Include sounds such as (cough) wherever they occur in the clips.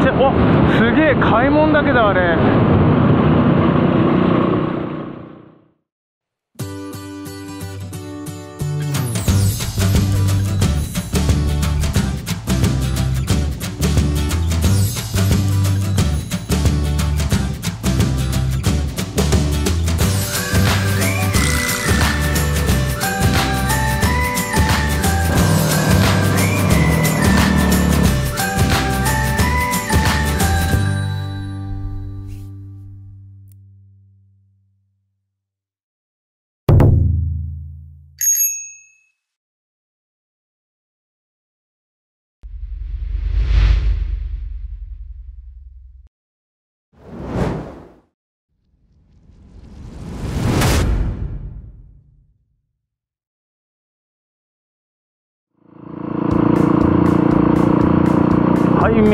っちゃおすげえ買い物だけだあれ。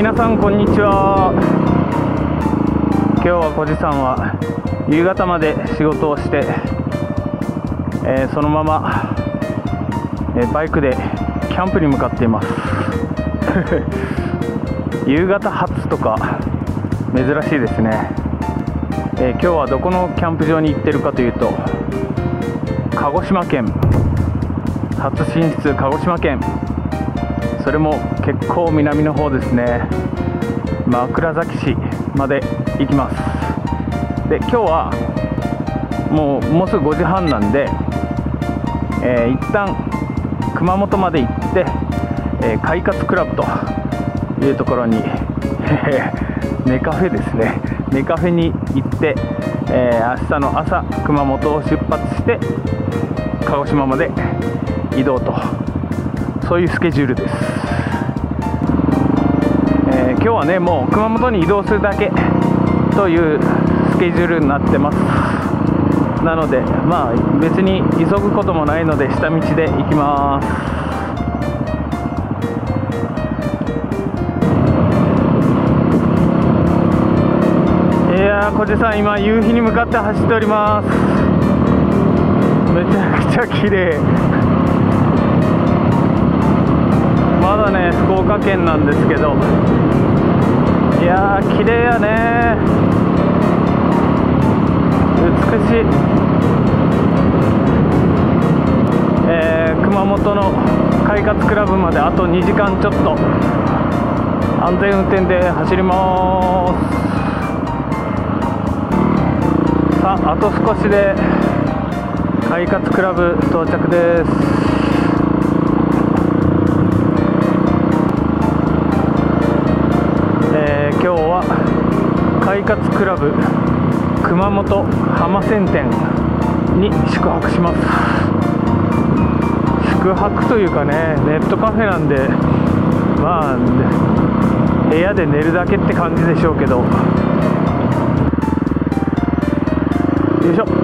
皆さんこんにちは。今日は小路さんは夕方まで仕事をして、えーそのまま、えーバイクでキャンプに向かっています。(laughs) 夕方発とか珍しいですね、えー今日はどこのキャンプ場に行ってるかというと鹿児島県。初進出鹿児島県。それも結構南の方ですね。枕崎市まで行きます。で今日はもうもうすぐ5時半なんで、えー一旦熊本まで行って、えー快活クラブというところに (laughs) ネカフェですね。ネカフェに行って、えー明日の朝熊本を出発して鹿児島まで移動とそういうスケジュールです、今日はねもう熊本に移動するだけというスケジュールになってます。なのでまあ別に急ぐこともないので下道で行きます。いや小路さん今夕日に向かって走っております。めちゃくちゃ綺麗。まだね福岡県なんですけどいやー綺麗やね。美しい、えー熊本の快活クラブまであと2時間ちょっと。安全運転で走ります。さああと少しで快活クラブ到着です。日は快活クラブ熊本浜線店に宿泊します。宿泊というかねネットカフェなんでまあ部屋で寝るだけって感じでしょうけど。よいしょ。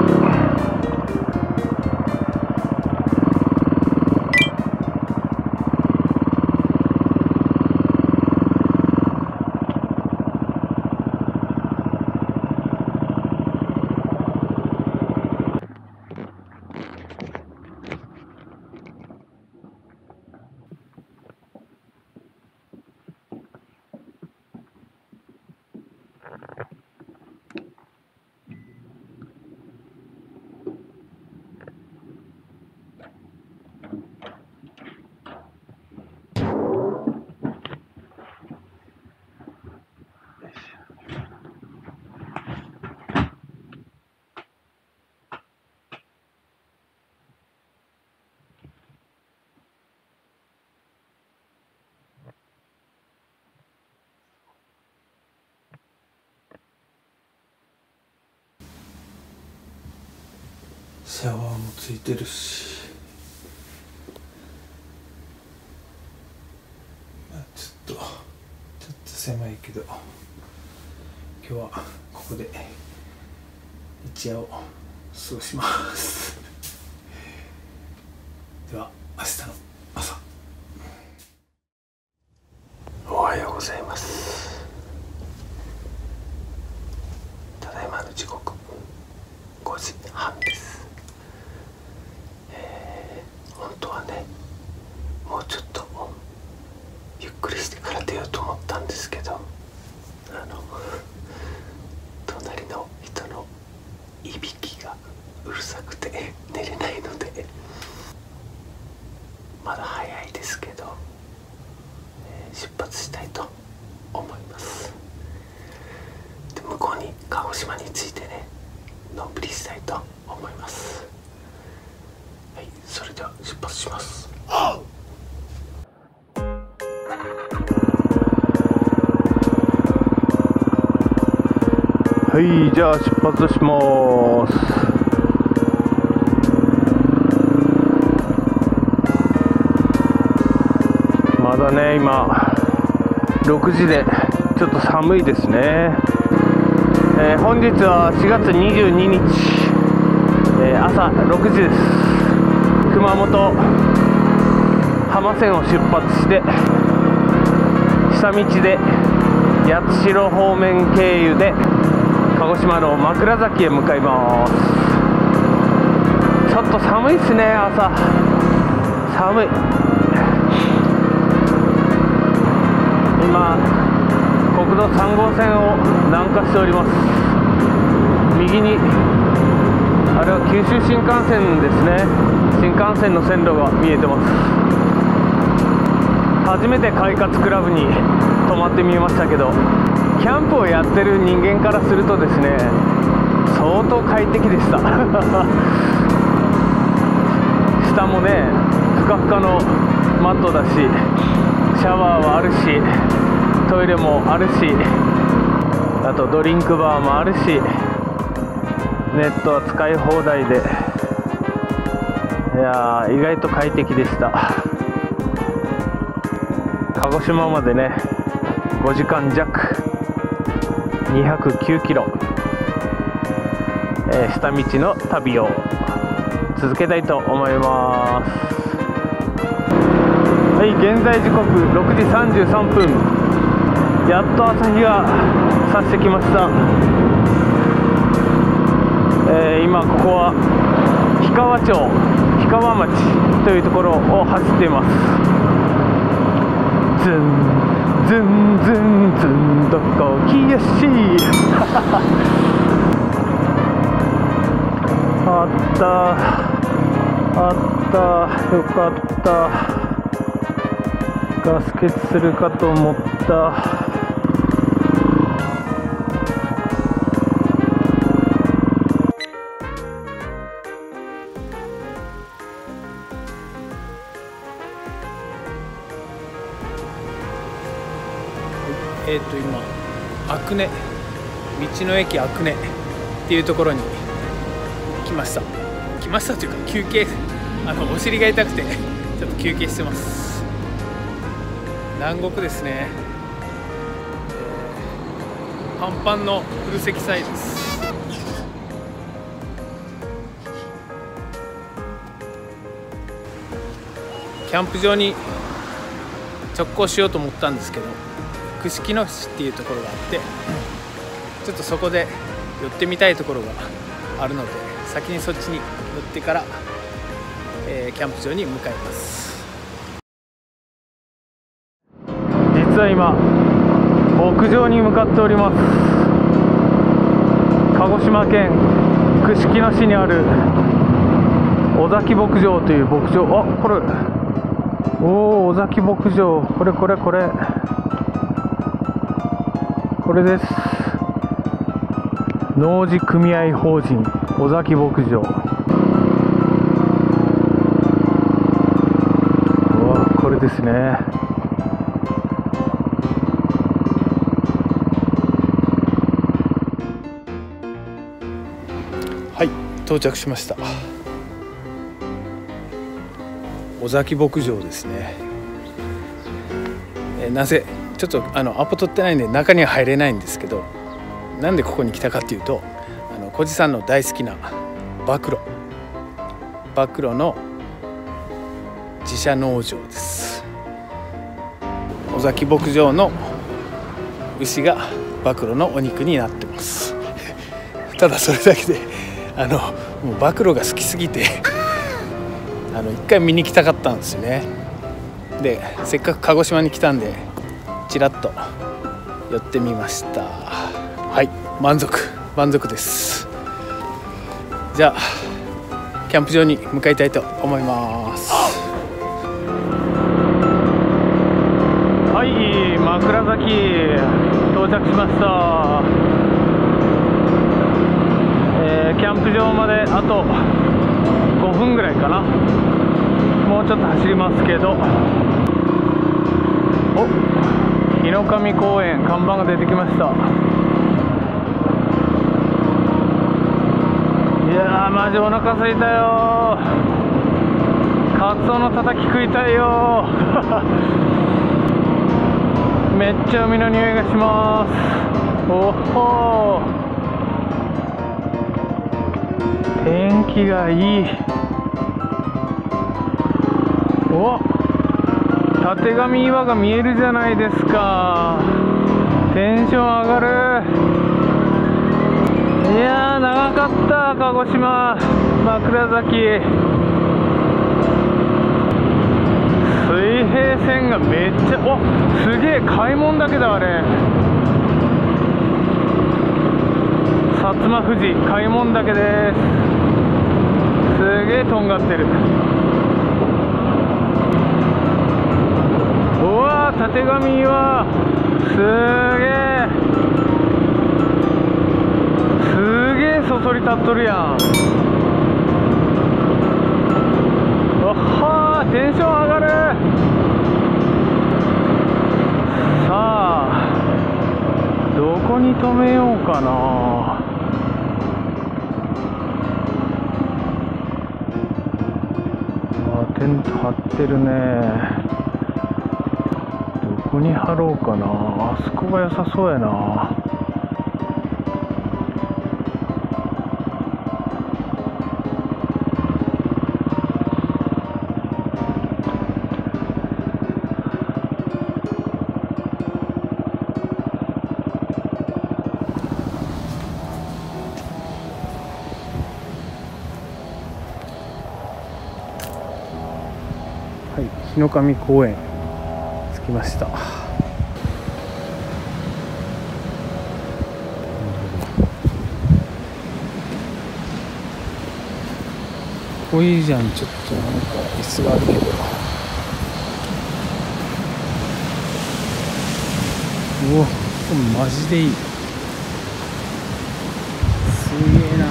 シャワーもついてるし。まあちょっとちょっと狭いけど今日はここで一夜を過ごします。(laughs) では明日の朝おはようございますただいまの時刻5時半ですえー本当はねもうちょっとゆっくりしてから出ようと思ったんですけど早いですけど、えー、出発したいと思いますで向こうに鹿児島についてねのんびりしたいと思いますはいそれでは出発します。はいじゃあ出発します。まだね今6時でちょっと寒いですね、えー、本日は4月22日、えー、朝6時です。熊本浜線を出発して下道で八代方面経由で鹿児島の枕崎へ向かいます。ちょっと寒いっすね朝。寒い。今国道3号線を南下しております。右にあれは九州新幹線ですね。新幹線の線路が見えてます。初めて快活クラブに泊まってみましたけどキャンプをやってる人間からするとですね相当快適でした。(laughs) 下もねふかふかのマットだしシャワーはあるしトイレもあるしあとドリンクバーもあるしネットは使い放題で。いや意外と快適でした。鹿児島までね5時間弱。209キロ、えー、下道の旅を続けたいと思います。はい現在時刻6時33分。やっと朝日が差してきました、えー、今ここは氷川町。川町というところを走っていますズンズンズンズンどこきやしあったあったよかったガス欠するかと思った久根道の駅阿久根っていうところに来ました。来ましたというか休憩あのお尻が痛くてちょっと休憩してます。南国ですね、パンパンのフル積載です。キャンプ場に直行しようと思ったんですけど串木野市っていうところがあってちょっとそこで寄ってみたいところがあるので先にそっちに寄ってから、えー、キャンプ場に向かいます。実は今牧場に向かっております。鹿児島県串木野市にある尾崎牧場という牧場。あこれ。おお尾崎牧場。これこれこれ。これです。農事組合法人尾崎牧場。これですね。はい到着しました。尾崎牧場ですね。えなぜちょっとあのアポ取ってないんで中には入れないんですけどなんでここに来たかっていうとあの小路さんの大好きな暴露。暴露の自社農場です。尾崎牧場の牛が暴露のお肉になってます。ただそれだけであのもう暴露が好きすぎてあの一回見に来たかったんですよね。でせっかく鹿児島に来たんでちらっと寄ってみました。はい満足満足です。じゃあキャンプ場に向かいたいと思います。はい枕崎到着しました、えーキャンプ場まであと5分ぐらいかな。もうちょっと走りますけど。お日の神公園看板が出てきました。いやマジお腹空いたよ。カツオのたたき食いたいよ。(laughs) めっちゃ海の匂いがします。おっほ天気がいい。おっ。たてがみ岩が見えるじゃないですか。テンション上がる。いやー長かった鹿児島。枕崎。水平線がめっちゃおすげえ開門だけだあれ。薩摩富士開門岳です。すげえとんがってる。たてがみ岩すげえすげえそそり立っとるやんわはーテンション上がるさあどこに止めようかなあテント張ってるねこに貼ろうかな。あそこが良さそうやな。はい日の神公園。きました。ここいいじゃんちょっと。なんか椅子があるけど。うわここマジでいい。すげえな。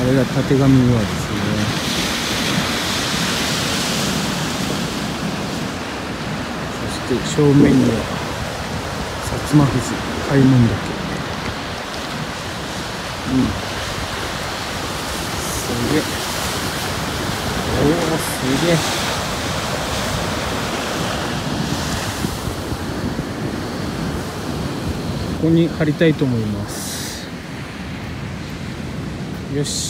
あれがたてがみ岩ですねそして正面には薩摩富士開門岳。うん。すげえ。おおすげえ。ここに貼りたいと思います。よし。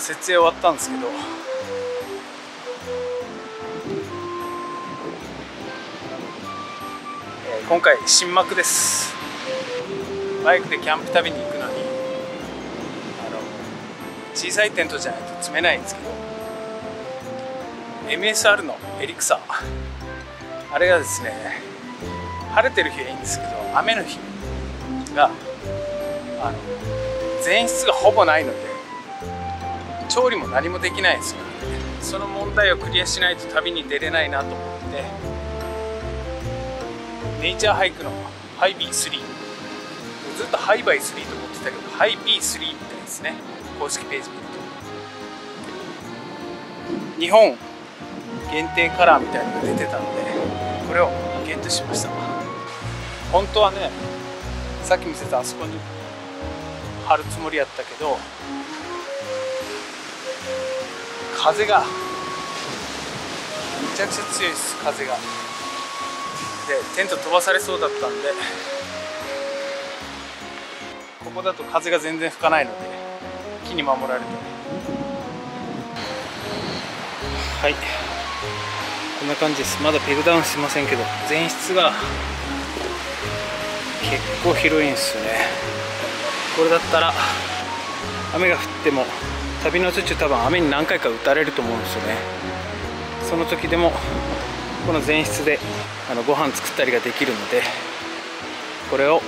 今設営終わったんですけど。今回新幕です。バイクでキャンプ旅に行くのに。あの小さいテントじゃないと積めないんですけど。MSR のエリクサあれがですね晴れてる日はいいんですけど雨の日があの前室がほぼないので調理も何もできないですよその問題をクリアしないと旅に出れないなと思って。ネイチャーハイクのハイビー3ずっとハイバイ3と思ってたけどハイビー3みたいですね。公式ページ見ると。日本限定カラーみたいなのが出てたのでこれをゲットしました。本当はねさっき見せたあそこに貼るつもりやったけど風が。めちゃくちゃ強いです風が。でテント飛ばされそうだったんで。ここだと風が全然吹かないので木に守られてはい。こんな感じです。まだペグダウンしませんけど前室が結構広いんですよね。これだったら雨が降っても旅の途中多分雨に何回か打たれると思うんですよね。その時でもこの前室であのご飯作ったりができるのでこれを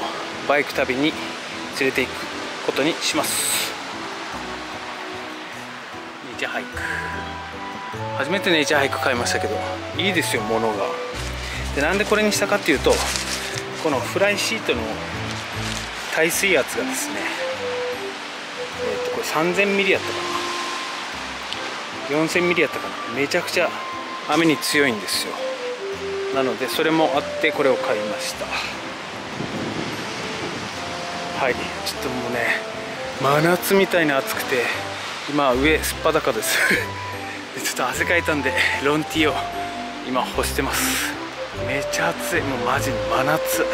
バイク旅に連れていくことにします。ネイチャーハイク。初めてネイチャーハイク買いましたけどいいですよ物が。でなんでこれにしたかっていうとこのフライシートの耐水圧がですね、3000ミリやったかな。4000ミリやったかな。めちゃくちゃ雨に強いんですよ。なのでそれもあってこれを買いました。はい。ちょっともうね真夏みたいに暑くて今上すっぱだかです。(laughs) ちょっと汗かいたんでロンティーを今干してます。めっちゃ暑い。もうマジ真夏。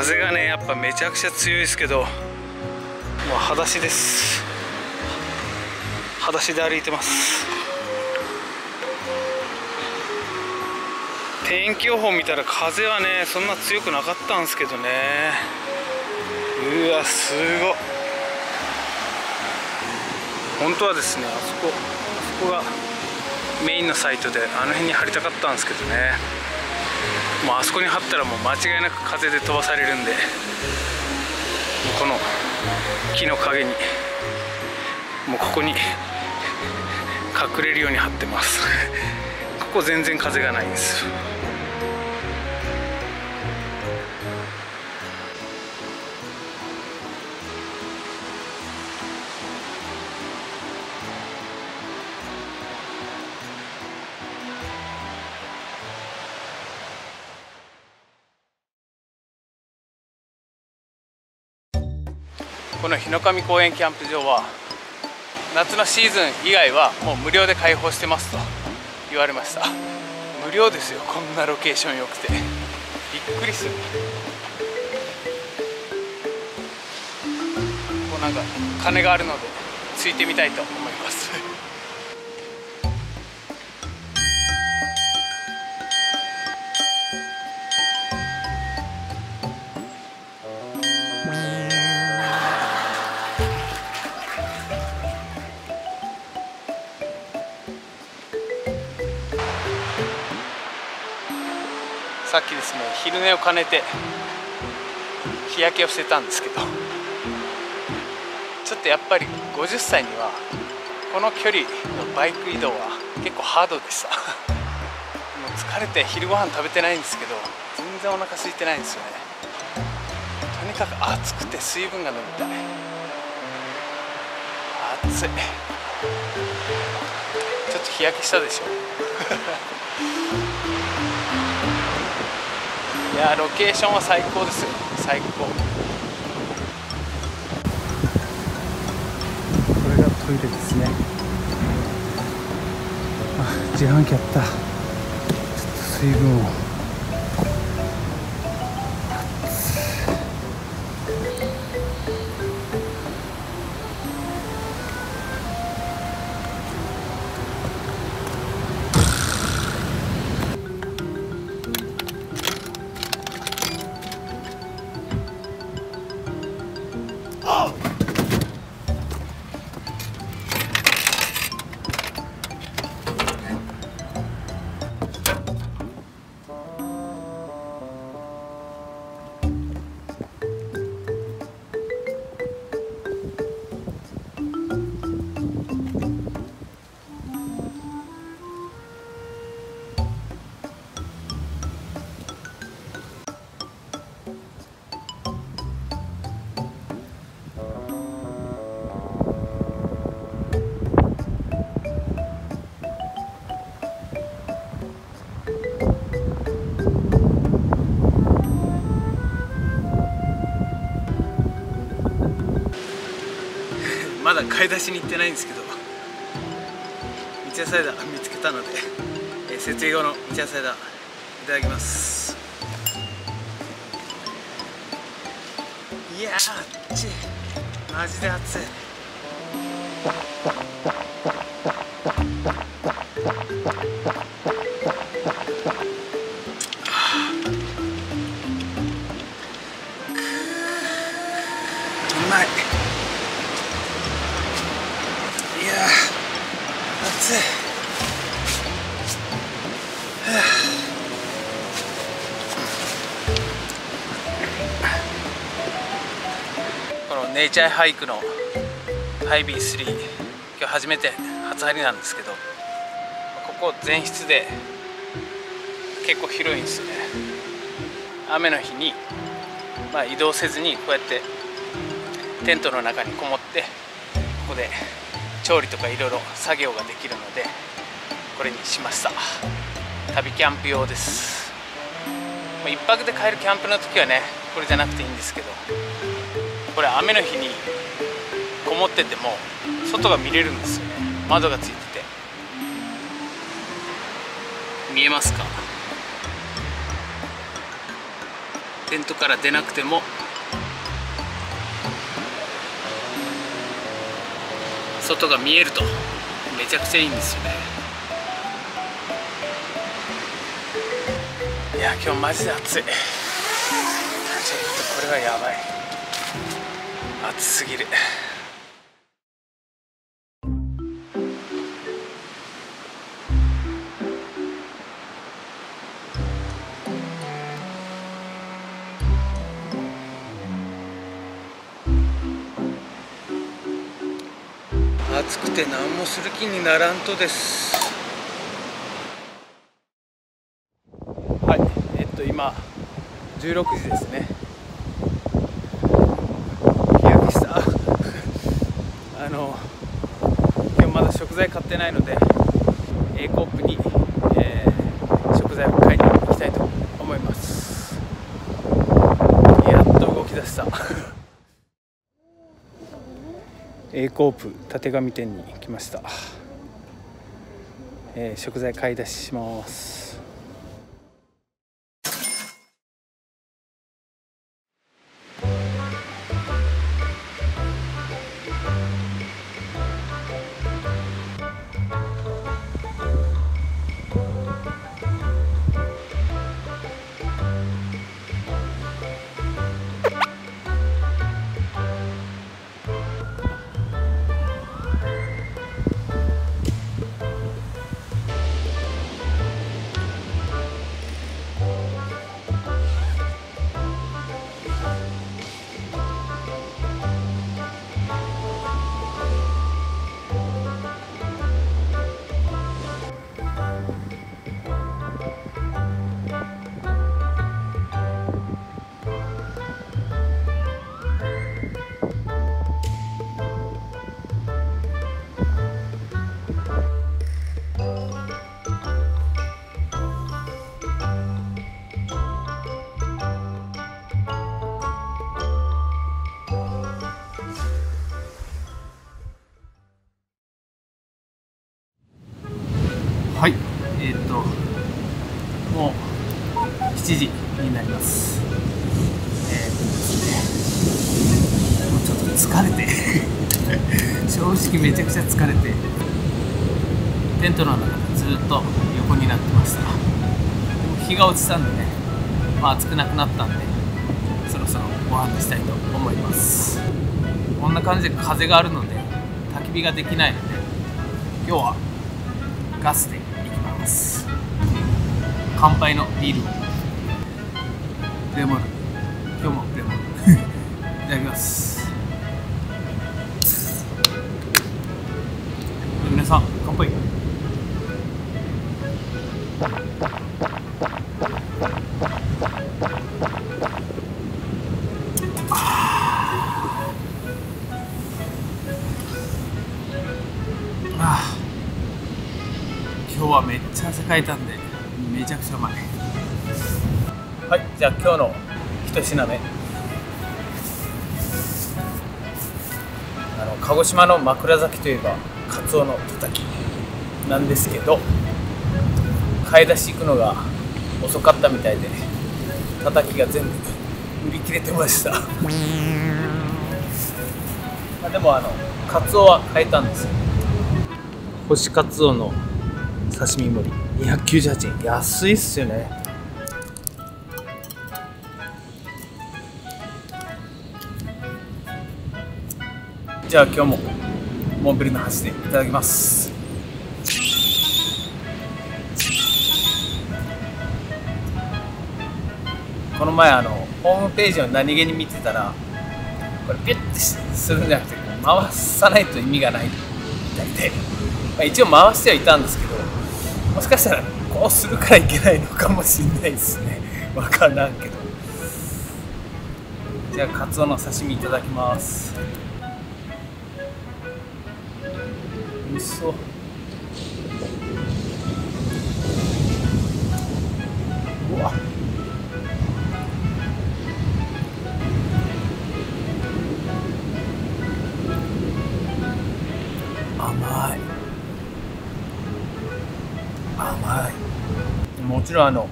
風がねやっぱめちゃくちゃ強いですけどもう裸足です。裸足で歩いてます。天気予報見たら風はねそんな強くなかったんですけどね。うわすご本当はですねあそこあそこがメインのサイトであの辺に貼りたかったんですけどね。もうあそこに貼ったらもう間違いなく風で飛ばされるんでこの木の陰にもうここに隠れるように張ってます。(laughs) ここ全然風がないんです。よ日の神公園キャンプ場は夏のシーズン以外はもう無料で開放してますと言われました。無料ですよこんなロケーション良くて。びっくりする。こうなんか金があるのでついてみたいと思います。ですね昼寝を兼ねて日焼けをしてたんですけどちょっとやっぱり50歳にはこの距離のバイク移動は結構ハードでした (laughs) もう疲れて昼ご飯食べてないんですけど全然お腹空いてないんですよね。とにかく暑くて水分が飲みたい。暑い。ちょっと日焼けしたでしょ。(laughs) やロケーションは最高ですよ。最高。これがトイレですね。あ自販機あった。ちょっと水分を。だ買い出しに行ってないんですけど三ツ矢サイダー見つけたので、えー、設営後の三ツ矢サイダーいただきます。いやーあっち。マジで暑い。うまい。ネイチャーハイクのハイビー3今日初めて初入りなんですけどここ前室で結構広いんですよね。雨の日に、まあ、移動せずにこうやってテントの中にこもってここで調理とかいろいろ作業ができるのでこれにしました。旅キャンプ用です。1泊で帰るキャンプの時はねこれじゃなくていいんですけどこれ雨の日にこもってても外が見れるんですよね。窓がついてて。見えますか？テントから出なくても。外が見えると。めちゃくちゃいいんですよね。いや今日マジで暑い。ちょっとこれはやばい。暑すぎる。暑くて何もする気にならんとです。はい。えっと今16時ですね日焼けしたあの今日まだ食材買ってないので A コープに、えー、食材を買いに行きたいと思います。やっと動き出した。(laughs) A コープたてがみ店に来ました、えー、食材買い出しします。が落ちたんでね。まあ暑くなくなったんでそろそろご飯にしたいと思います。こんな感じで風があるので焚き火ができないので今日はガスでいきます。乾杯のビールを。レモル今日もレモル (laughs) いただきます。皆さん乾杯。めっちゃ汗かいたんでめちゃくちゃうまい。はいじゃあ今日の一品目。あの鹿児島の枕崎といえばカツオのたたきなんですけど買い出し行くのが遅かったみたいでたたきが全部売り切れてました。までもあのカツオは買えたんですよ。干しカツオの刺身盛り298円安いっすよね。じゃあ今日もモンベルの橋でいただきます。この前あのホームページを何気に見てたらこれピュッてするんじゃなくて回さないと意味がないみたいで、まあ、一応回してはいたんですけどもしかしたらこうするからいけないのかもしれないですね。(laughs) 分からんけど。じゃあカツオの刺身いただきます。美味しそう。うわ。っちろんあの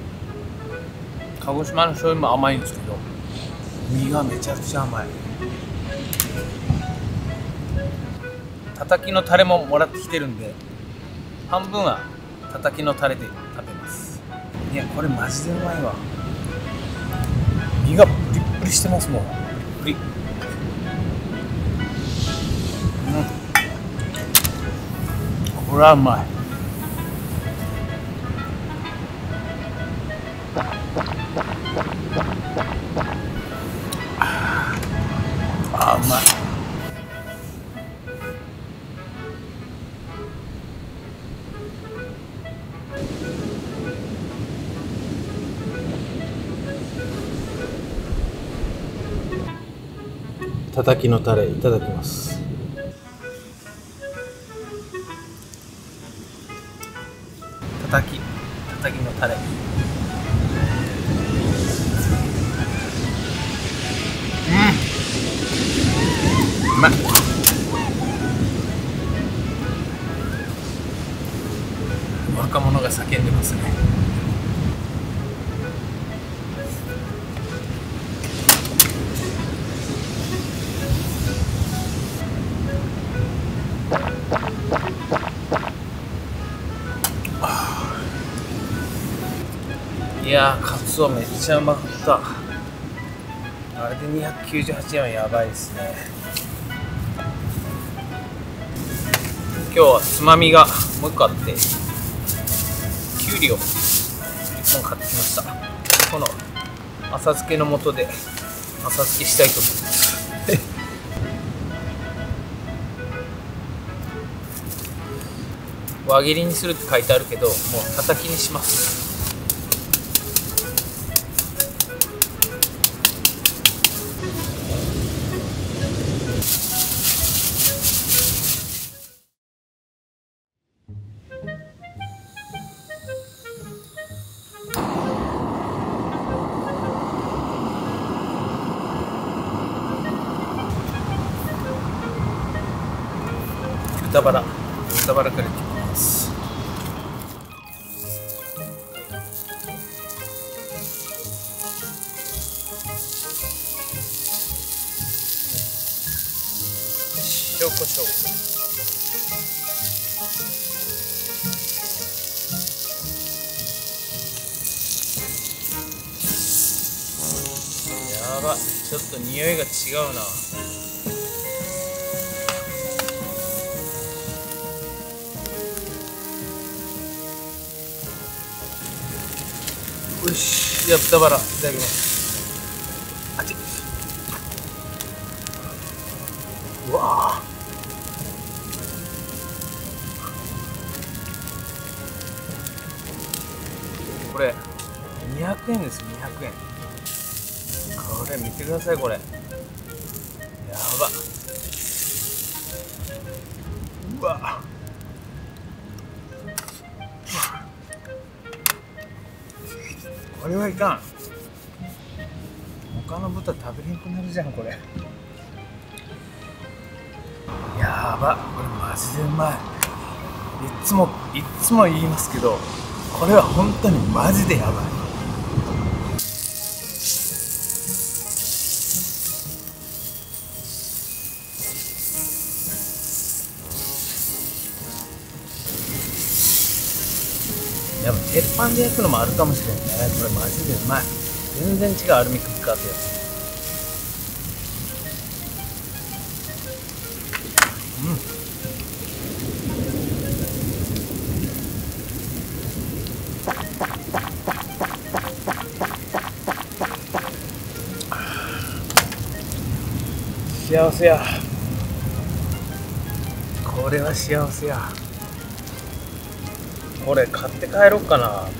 鹿児島の醤油も甘いんですけど身がめちゃくちゃ甘い。たたきのタレももらってきてるんで半分はたたきのタレで食べます。いやこれマジでうまいわ。身がプリップリしてますもん。プリッ。うん。これはうまいたたきのタレいただきます。たたきたたきのタレ。うん。うまい。やーカツオめっちゃうまかった。あれで298円はやばいですね。今日はつまみがもう一個あってきゅうりを1本買ってきました。この浅漬けの素で浅漬けしたいと思います。(laughs) 輪切りにするって書いてあるけどもうたたきにします。豚バラ。豚バラからいきます。塩コショウ。やば。ちょっと匂いが違うな。じゃあ豚バラいただきます。あちうわあこれ200円です200円。これ見てくださいこれ。他の豚食べれなくなるじゃんこれ。やばこれマジでうまい。いつもいつも言いますけどこれは本当にマジでやばい。でも鉄板で焼くのもあるかもしれんね。これマジでうまい。全然違うアルミクッカーとやつ幸せや。これは幸せや。これ買って帰ろうかな。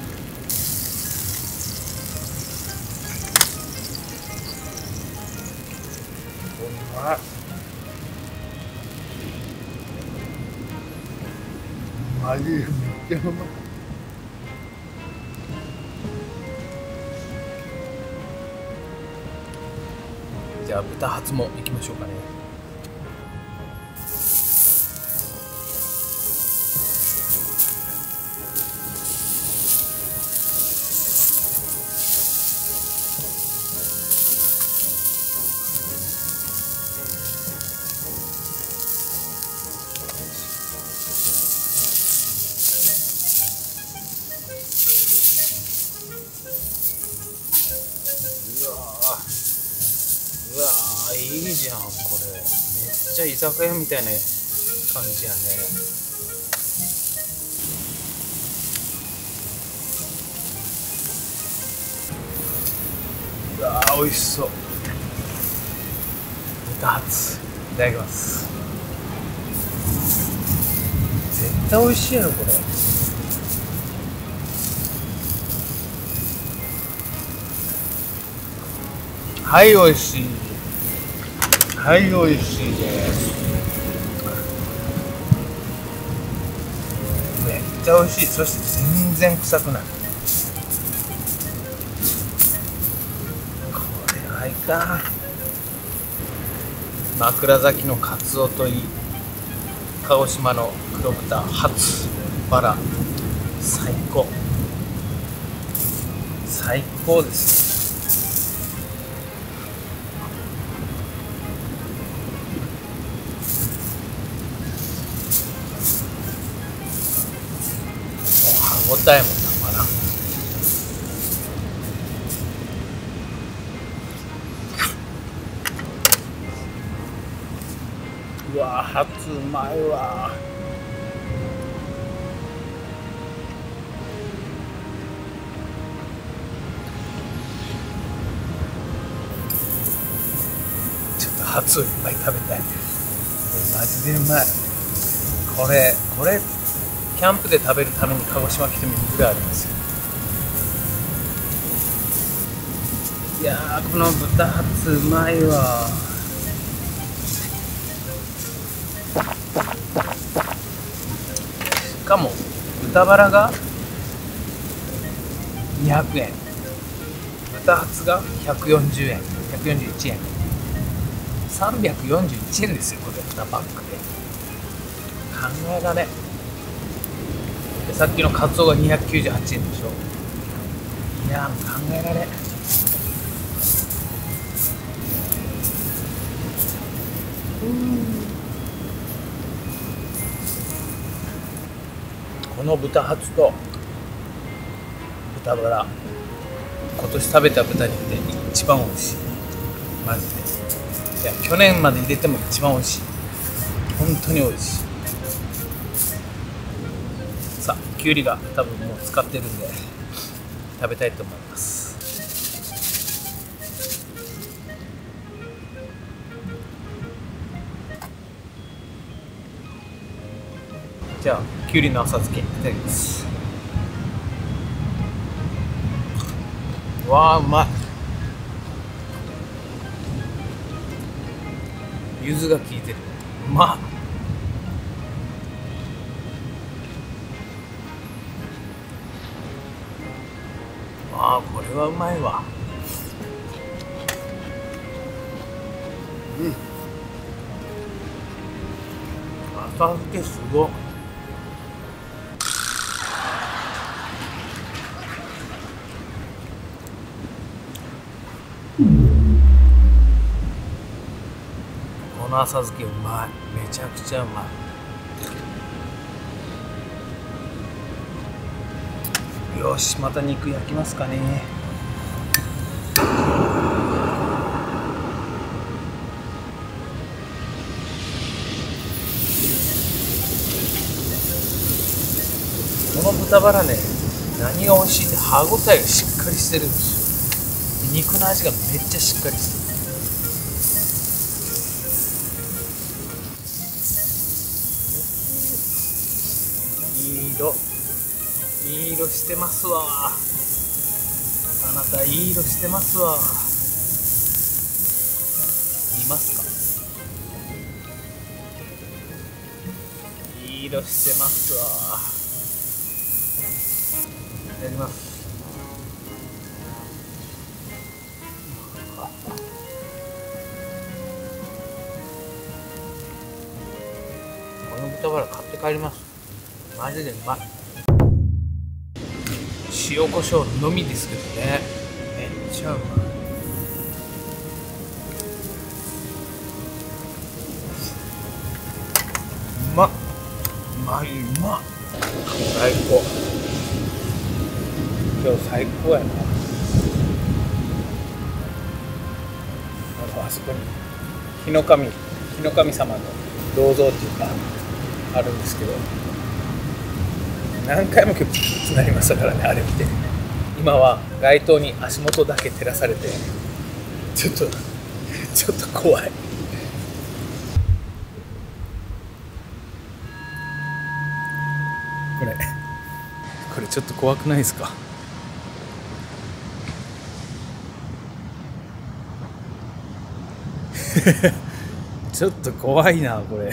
じゃあ豚ハツも行きましょうかね。ちゃ居酒屋みたいな感じやね。うわー美味しそう。豚ハツいただきます。絶対美味しいやろこれ。はい美味しい。はい美味しいです。めっちゃ美味しい。そして全然臭くない。これはいか枕崎のカツオといい鹿児島の黒豚初バラ。最高。最高です。歯応えもたまらんうわ初うまいわ。ちょっと初をいっぱい食べたい。これマジでうまい。これこれキャンプで食べるために鹿児島来てもいいぐらありますよ。いやーこの豚ハツうまいわ。しかも豚バラが200円。豚ハツが140円。141円。341円ですよこれ2パックで。考えられん。でさっきのカツオが298円でしょ。いやー考えられこの豚ハツと豚バラ。今年食べた豚肉で一番美味しい。マジで。いや去年まで入れても一番美味しい。本当に美味しい。きゅうりが多分もう使ってるんで食べたいと思います。じゃあきゅうりの浅漬けいただきます。わあうまい。柚子が効いてる。うまっ。はうまいわ。うん。片付けすごっ。この浅漬けうまい。めちゃくちゃうまい。よしまた肉焼きますかね豚バラね何が美味しいって歯ごたえがしっかりしてるんですよ。肉の味がめっちゃしっかりしてる。いい色。いい色してますわ。あなたいい色してますわ。見ますか？いい色してますわ。帰ります。マジでうまい。塩コショウのみですけどね。めっちゃうまい。うまっうまい。うまっ最高。今日最高やな。ああそこに。日の神日の神様の銅像っていうか。あるんですけど。何回も今日なりましたからねあれ見て。今は街灯に足元だけ照らされてちょっとちょっと怖い。これこれちょっと怖くないですか？(laughs) ちょっと怖いなこれ。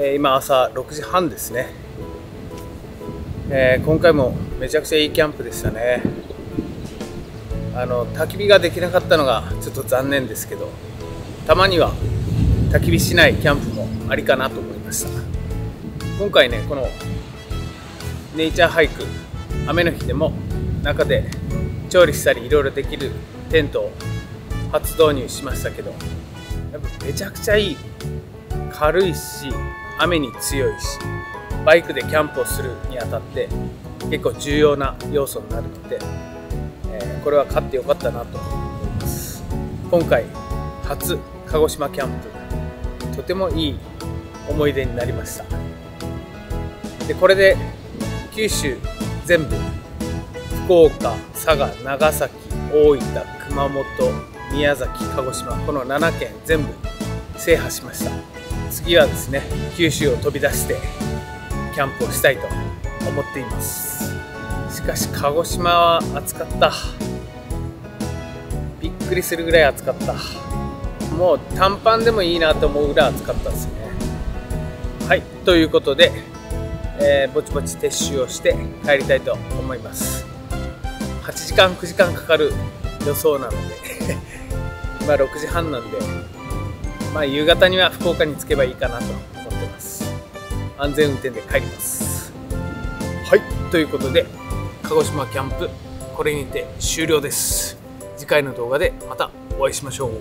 え今朝6時半ですね、えー今回もめちゃくちゃいいキャンプでしたね。あの焚き火ができなかったのがちょっと残念ですけどたまには焚き火しないキャンプもありかなと思いました。今回ねこのネイチャーハイク雨の日でも中で調理したりいろいろできるテントを初導入しましたけどやっぱめちゃくちゃいい。軽いし雨に強いしバイクでキャンプをするにあたって結構重要な要素になるので、えー、これは買ってよかったなと思います。今回初鹿児島キャンプとてもいい思い出になりました。でこれで九州全部福岡佐賀長崎大分熊本宮崎鹿児島この7県全部制覇しました。次はですね九州を飛び出してキャンプをしたいと思っています。しかし鹿児島は暑かった。びっくりするぐらい暑かった。もう短パンでもいいなと思うぐらい暑かったですね。はいということで、えー、ぼちぼち撤収をして帰りたいと思います。8時間9時間かかる予想なので (laughs) 今6時半なんでまあ夕方には福岡に着けばいいかなと思ってます。安全運転で帰ります。はい。ということで鹿児島キャンプこれにて終了です。次回の動画でまたお会いしましょう